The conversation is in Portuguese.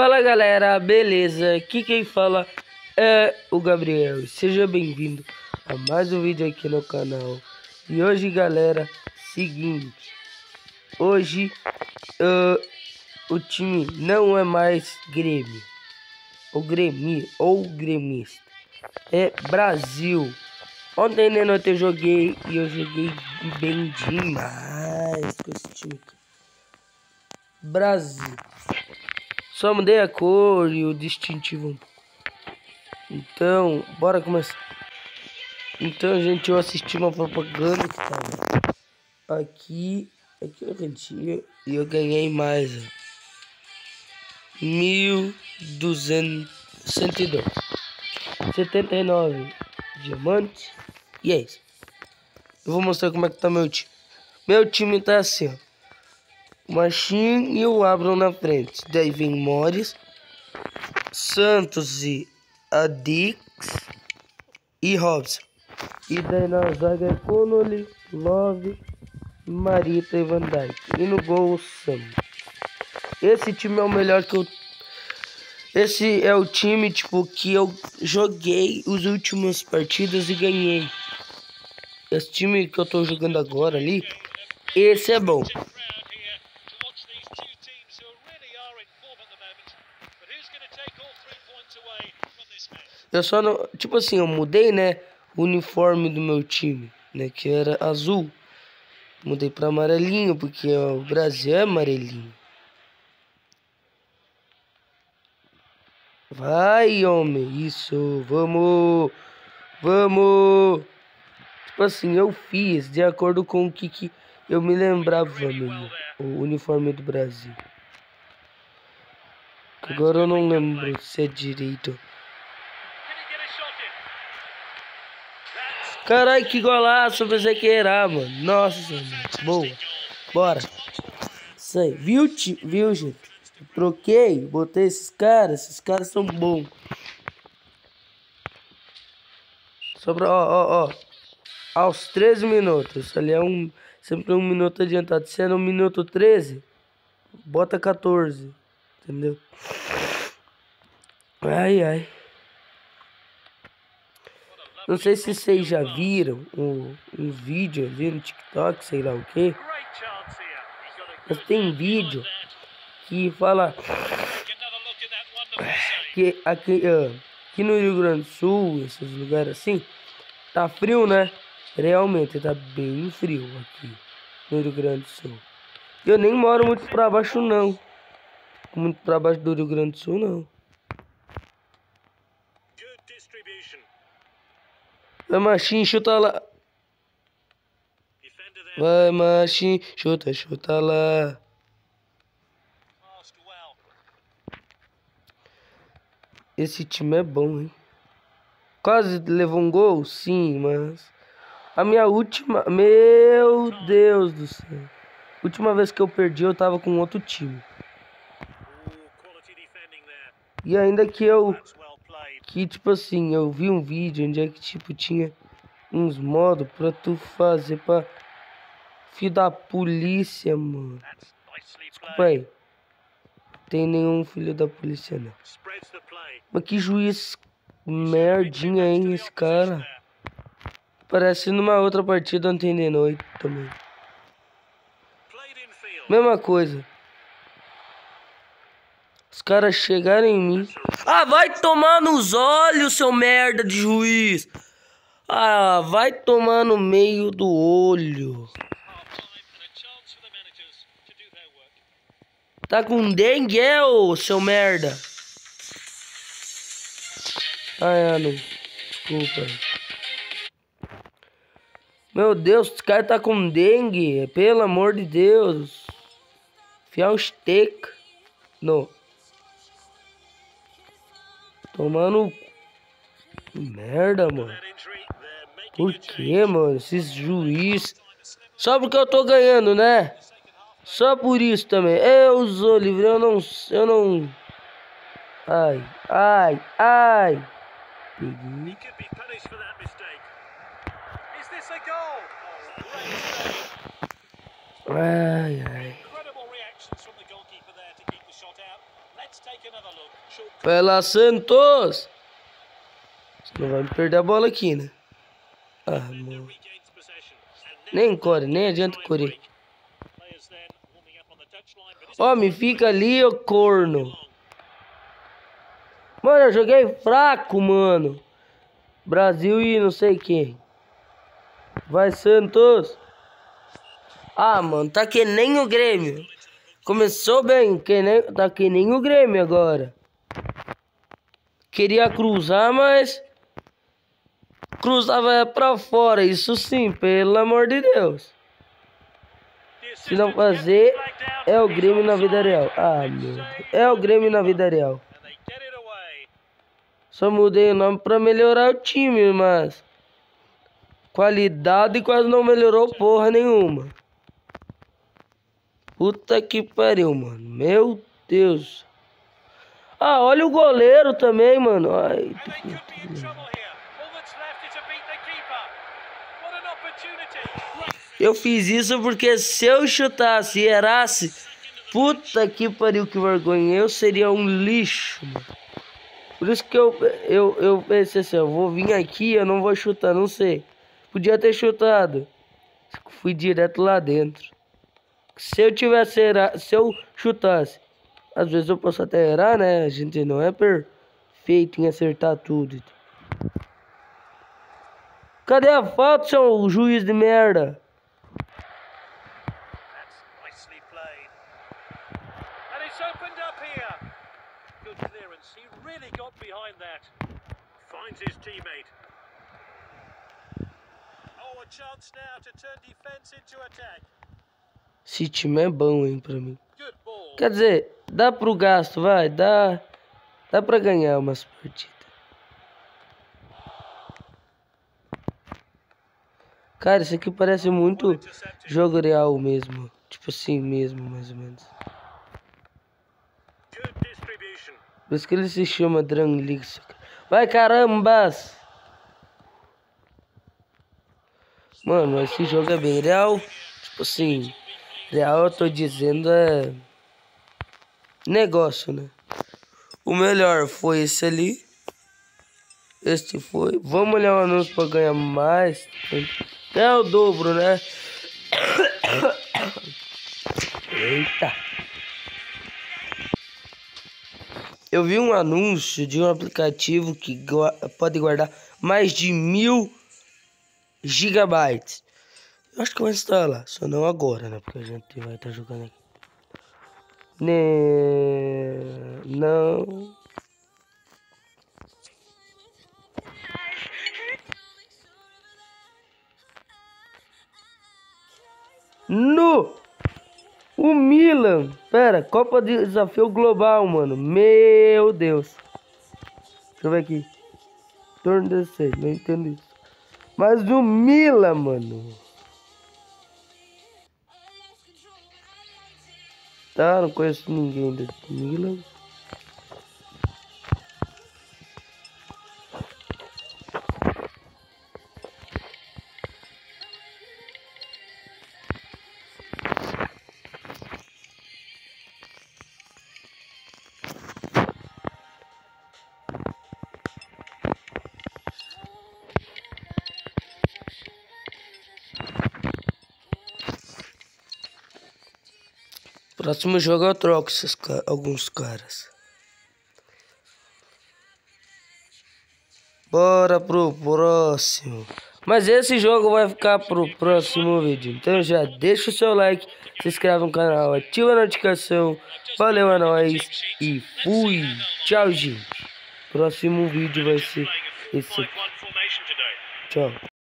Fala galera, beleza? Aqui quem fala é o Gabriel. Seja bem-vindo a mais um vídeo aqui no canal. E hoje, galera, seguinte. Hoje uh, o time não é mais Grêmio. O Grêmio ou gremista. É Brasil. Ontem né, eu joguei e eu joguei bem demais com esse time. Brasil. Só mudei a cor e o distintivo um pouco. Então, bora começar. Então, gente, eu assisti uma propaganda que tava aqui, aqui no cantinho, e eu ganhei mais, ó. 1.200, 102, 79 diamantes, e é isso. Eu vou mostrar como é que tá meu time. Meu time tá assim, ó. Machine e o Abram na frente. Daí vem Morris, Santos e Adix e Robson. E daí na zaga é Connolly, Love, Marita e Van Dyke. E no gol o Sam. Esse time é o melhor que eu... Esse é o time, tipo, que eu joguei os últimas partidas e ganhei. Esse time que eu tô jogando agora ali, esse é bom. Eu só não. Tipo assim, eu mudei, né? O uniforme do meu time, né? Que era azul. Mudei pra amarelinho, porque ó, o Brasil é amarelinho. Vai, homem. Isso. Vamos. Vamos. Tipo assim, eu fiz de acordo com o que, que eu me lembrava, meu, o uniforme do Brasil. Agora eu não lembro se é direito. Caralho, que golaço, pensei que era, mano. Nossa senhora. Boa. Bora. Isso aí. Viu, viu, gente? troquei, botei esses caras. Esses caras são bons. Sobra, ó, ó, ó. Aos 13 minutos. Ali é um. Sempre um minuto adiantado. Se é no minuto 13, bota 14. Entendeu? Ai, ai. Não sei se vocês já viram um, um vídeo ali no TikTok, sei lá o que. Mas tem vídeo que fala que aqui, aqui no Rio Grande do Sul, esses lugares assim, tá frio, né? Realmente tá bem frio aqui no Rio Grande do Sul. Eu nem moro muito pra baixo não. Muito pra baixo do Rio Grande do Sul não. Vai, machinho, chuta lá. Vai, machinho, chuta, chuta lá. Esse time é bom, hein? Quase levou um gol? Sim, mas... A minha última... Meu Deus do céu. Última vez que eu perdi, eu tava com outro time. E ainda que eu que tipo assim, eu vi um vídeo onde é que tipo tinha uns modos pra tu fazer pra filho da polícia, mano. Desculpa aí. Tem nenhum filho da polícia não. Mas que juiz merdinha, hein, esse cara. Parece numa outra partida ontem de noite também. Mesma coisa. Os caras chegaram em mim. Ah, vai tomar nos olhos, seu merda de juiz. Ah, vai tomar no meio do olho. Tá com dengue, é, ô, seu merda? Ai, não. Desculpa. Meu Deus, esse cara tá com dengue. Pelo amor de Deus. Fiar o steak. Não. Tomando. Merda, mano. Por que, mano? Esses juiz. Só porque eu tô ganhando, né? Só por isso também. Eu, Zolivre, eu não. Eu não. Ai, ai, ai. Peguei. Ai, ai. Pela Santos. Você não vai me perder a bola aqui, né? Ah, mano. Nem corre, nem adianta correr. Homem, fica ali, ô corno. Mano, eu joguei fraco, mano. Brasil e não sei quem. Vai, Santos. Ah, mano, tá que nem o Grêmio. Começou bem, que nem, tá que nem o Grêmio agora. Queria cruzar, mas... Cruzava pra fora, isso sim, pelo amor de Deus. Se não fazer, é o Grêmio na vida real. Ah, meu Deus. É o Grêmio na vida real. Só mudei o nome pra melhorar o time, mas... Qualidade quase não melhorou porra nenhuma. Puta que pariu, mano. Meu Deus. Ah, olha o goleiro também, mano. Ai, eu fiz isso porque se eu chutasse e erasse, puta que pariu, que vergonha. Eu seria um lixo, mano. Por isso que eu, eu, eu pensei assim, eu vou vir aqui, eu não vou chutar, não sei. Podia ter chutado. Fui direto lá dentro. Se eu tivesse se eu chutasse, às vezes eu posso até errar, né? A gente não é perfeito em acertar tudo. Cadê a falta, seu juiz de merda? Finds his teammate. Oh, a chance now to turn defense into attack. Esse time é bom, hein, pra mim. Quer dizer, dá pro gasto, vai, dá. Dá pra ganhar umas partidas. Cara, isso aqui parece muito jogo real mesmo. Tipo assim mesmo, mais ou menos. Por isso que ele se chama Dranglix. Vai carambas! Mano, esse jogo é bem real. Tipo assim. Real eu tô dizendo é negócio, né? O melhor foi esse ali. Este foi. Vamos olhar o anúncio para ganhar mais. É o dobro, né? Eita. Eu vi um anúncio de um aplicativo que pode guardar mais de mil gigabytes. Eu acho que vai instalar, só não agora, né? Porque a gente vai estar tá jogando aqui. Né... Não. No! O Milan! Pera, Copa de Desafio Global, mano. Meu Deus. Deixa eu ver aqui. Torno 16, não entendo isso. Mas o Milan, mano. Tá, não conheço ninguém do Milan. Próximo jogo eu troco esses, alguns caras. Bora pro próximo. Mas esse jogo vai ficar pro próximo vídeo. Então já deixa o seu like, se inscreve no canal, ativa a notificação. Valeu a nós e fui. Tchau, gente. Próximo vídeo vai ser esse aqui. Tchau.